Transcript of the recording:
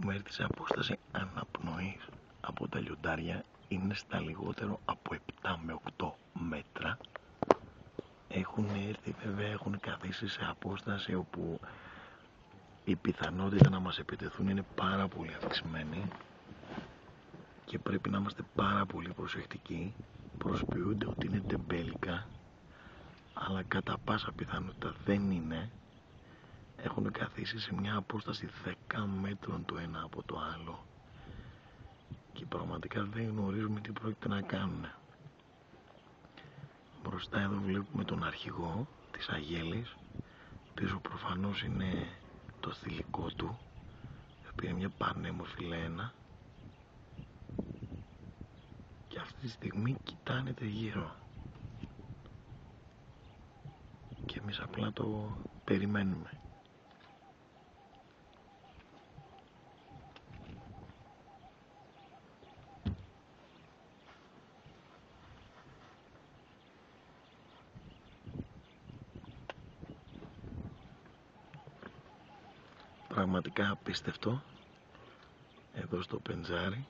έχουμε έρθει σε απόσταση αναπνοής. Από τα λιοντάρια είναι στα λιγότερο από 7 με 8 μέτρα. Έχουν έρθει βέβαια έχουν καθίσει σε απόσταση όπου η πιθανότητα να μας επιτεθούν είναι πάρα πολύ αυξημένη και πρέπει να είμαστε πάρα πολύ προσεκτικοί. Προσποιούνται ότι είναι τεμπέλικα αλλά κατά πάσα πιθανότητα δεν είναι έχουν καθίσει σε μια απόσταση 10 μέτρων το ένα από το άλλο. Και πραγματικά δεν γνωρίζουμε τι πρόκειται να κάνουν. Μπροστά εδώ βλέπουμε τον αρχηγό της Αγέλης πίσω προφανώς είναι το θηλυκό του η είναι μια πανέμορφη λένα. Και αυτή τη στιγμή κοιτάνε γύρω. Και εμείς απλά το περιμένουμε πραγματικά απίστευτο. Εδώ στο Πεντζάρι